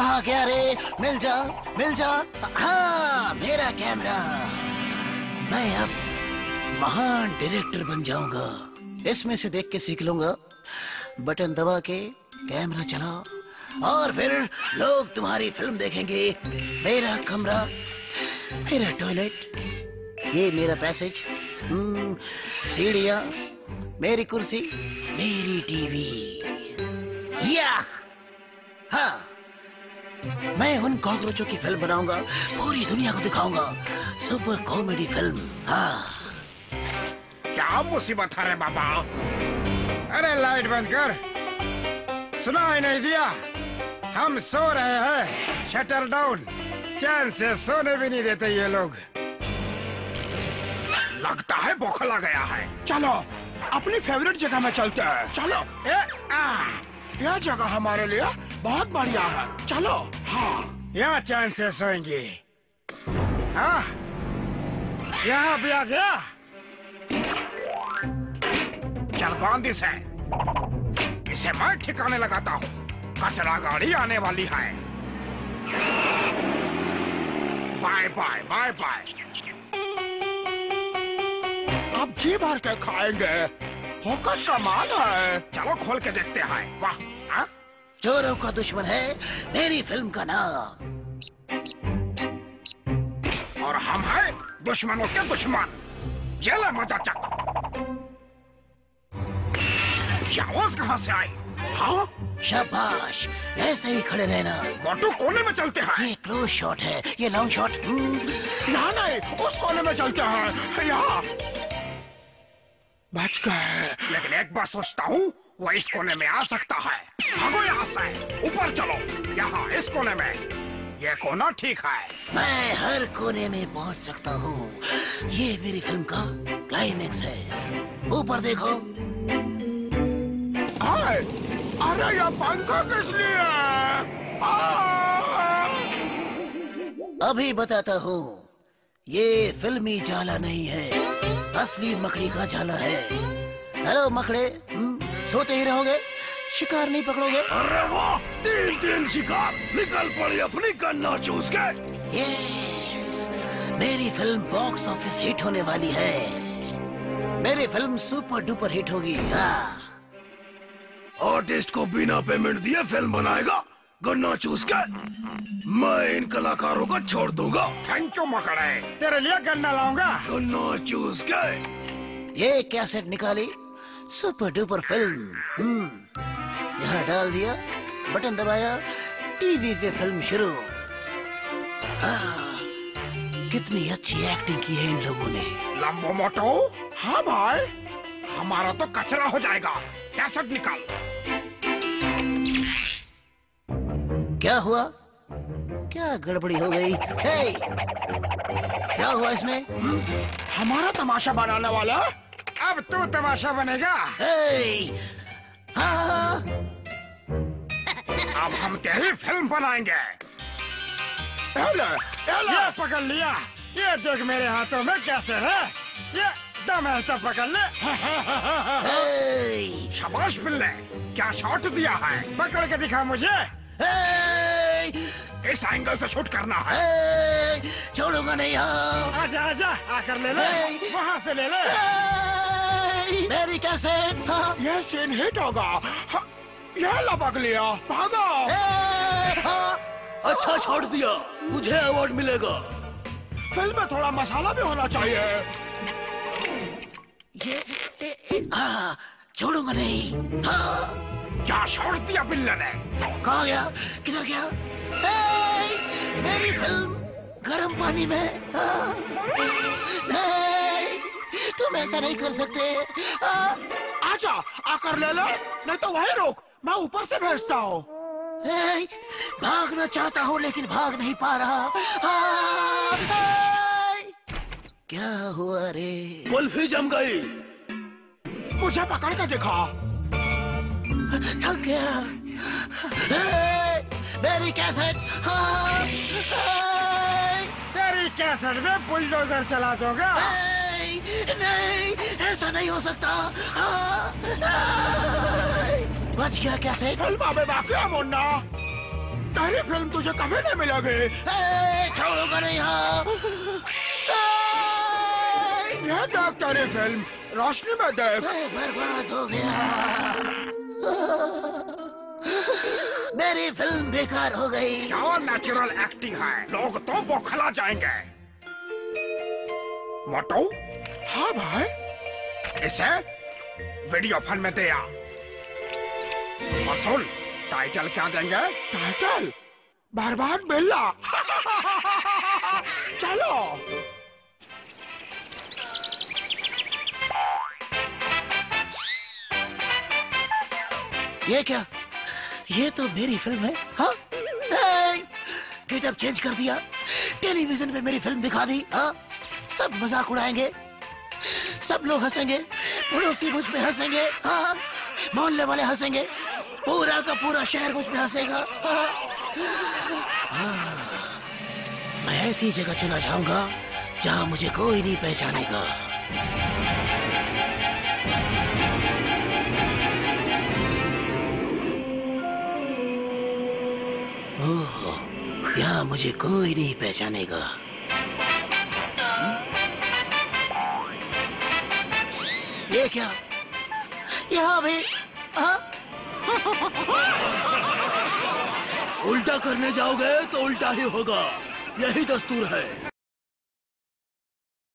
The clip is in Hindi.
कहा गया रे? मिल जा मिल जा। हाँ मेरा कैमरा। मैं अब महान डायरेक्टर बन जाऊँगा। इसमें से देख के सीख लूँगा। बटन दबा के कैमरा चला और फिर लोग तुम्हारी फ़िल्म देखेंगे। मेरा कमरा, मेरा टॉयलेट, ये मेरा पैसेज सीढ़िया, मेरी कुर्सी, मेरी टीवी। या! हाँ। मैं उन कॉकरोचों की फ़िल्म बनाऊँगा पूरी दुनिया को दिखाऊँगा। सुपर कॉमेडी फ़िल्म हाँ। क्या मुसीबत है रे बाबा? अरे लाइट बंद कर। सुना सुनाई नहीं दिया? हम सो रहे हैं। शटर डाउन चैन से सोने भी नहीं देते ये लोग। लगता है बौखला गया है। चलो अपनी फेवरेट जगह में चलते हैं। चलो। ए, आ, यह जगह हमारे लिए बहुत बढ़िया है। चलो। हाँ। यहाँ चैन से सोएँगे हाँ। यहाँ भी आ गया। चल बाँध इसे इसे मैं ठिकाने लगाता हूँ। कचरा गाड़ी आने वाली है। बाय बाय बाय बाय अब जी भर के खाएँगे। फोकस का माल है। चलो खोल के देखते हैं। वाह हाँ? चोरों का दुश्मन है मेरी फ़िल्म का नाम। और हम हैं दुश्मनों के दुश्मन। जेल मज़ा चक ये आवाज़ कहाँ से आई? हाँ? शाबाश ऐसे ही खड़े रहना। मोटू कोने में चलते हैं। ये क्लोज शॉट है ये लॉन्ग शॉट यहाँ नहीं उस कोने में चलते हैं। यहाँ। बच गए। लेकिन एक बार सोचता हूँ वो इस कोने में आ सकता है। भागो यहाँ से। ऊपर चलो। यहाँ इस कोने में। ये कोना ठीक है। मैं हर कोने में पहुँच सकता हूँ। ये मेरी फ़िल्म का क्लाइमेक्स है। ऊपर देखो। हाय अरे ये पंखा किस लिए अभी बताता हूँ ये फिल्मी जाला नहीं है। असली मकड़ी का जाला है। हेलो मकड़े सोते ही रहोगे शिकार नहीं पकड़ोगे। अरे वाह तीन तीन शिकार निकल पड़ी अपनी गन्ना चूस के। मेरी फ़िल्म बॉक्स ऑफ़िस हिट होने वाली है। मेरी फ़िल्म सुपर डुपर हिट होगी हाँ। आर्टिस्ट को बिना पेमेंट दिए फ़िल्म बनाएगा गन्ना चूस के। मैं इन कलाकारों को छोड़ दूँगा। थैंक यू मकड़े। तेरे लिए गन्ना लाऊँगा। गन्ना चूस के। ये कैसेट निकाली। Super duper film. हम्म। यहाँ डाल दिया बटन दबाया टीवी पे फ़िल्म शुरू। हाँ, कितनी अच्छी एक्टिंग की है इन लोगों ने। लंबो मोटो? हाँ भाई हमारा तो कचरा हो जाएगा। कैसेट निकाल। क्या हुआ? क्या गड़बड़ी हो गई? हे! क्या हुआ इसमें? हम्म? हमारा तमाशा बनाने वाला अब तू तमाशा बनेगा। हाँ, अब हम तेरी फ़िल्म बनाएँगे। एले, एले। ये पकड़ लिया। ये देख मेरे हाथों में कैसे है। ये दम है तो पकड़ ले! शाबाश बिल्ले क्या शॉट दिया है? पकड़ के दिखा मुझे। इस एंगल से शूट करना है! छोड़ूँगा नहीं हाँ। आजा आजा आकर ले ले। वहाँ से ले ले। हे! मेरी कैसेट हाँ। ये सीन हिट होगा। हाँ, ये लपक लिया। भागो। हे! अच्छा छोड़ दिया। मुझे अवार्ड मिलेगा। फ़िल्म में थोड़ा मसाला भी होना चाहिए। ये ए, ए, छोड़ूँगा नहीं। हाँ। क्या छोड़ दिया बिल्ले ने? कहा गया? किधर गया? हे! मेरी फ़िल्म गर्म पानी में। हाँ। तुम ऐसा नहीं कर सकते। आजा आकर ले लो नहीं तो वही रोक मैं ऊपर से भेजता हूँ भागना चाहता हूँ लेकिन भाग नहीं पा रहा हाँ। हे! क्या हुआ रे कुल्फी जम गई मुझे पकड़ के दिखा थक गया! मेरी कैसेट हाँ। तेरी कैसेट में बुलडोजर चला दूँगा नहीं नहीं ऐसा नहीं हो सकता। बच गया कैसे फ़िल्म में वाकई मुन्ना। डॉक्टरी फ़िल्म तुझे कभी नहीं मिलेगी। छोड़ूँगा नहीं हाँ यह। डॉक्टरी फ़िल्म। रोशनी में देख। बर्बाद हो गया। मेरी फ़िल्म बेकार हो गई। क्या नेचुरल एक्टिंग है। लोग तो बौखला जाएँगे। मोटू हाँ भाई। इसे वीडियो फन में दे और सुन टाइटल क्या देंगे? टाइटल बर्बाद बिल्ला चलो। ये क्या? ये तो मेरी फ़िल्म है। हाँ? गेटअप चेंज कर दिया टेलीविज़न पे मेरी फ़िल्म दिखा दी हाँ? सब मज़ाक उड़ाएँगे। सब लोग हंसेंगे पड़ोसी मुझ पे हंसेंगे हाँ मोहल्ले वाले हंसेंगे पूरा का पूरा शहर मुझ पे हंसेगा हाँ, हाँ, मैं ऐसी जगह चला जाऊँगा जहाँ मुझे कोई नहीं पहचानेगा। यहाँ मुझे कोई नहीं पहचानेगा। ये क्या? यहाँ भी हाँ? उल्टा करने जाओगे तो उल्टा ही होगा। यही दस्तूर है।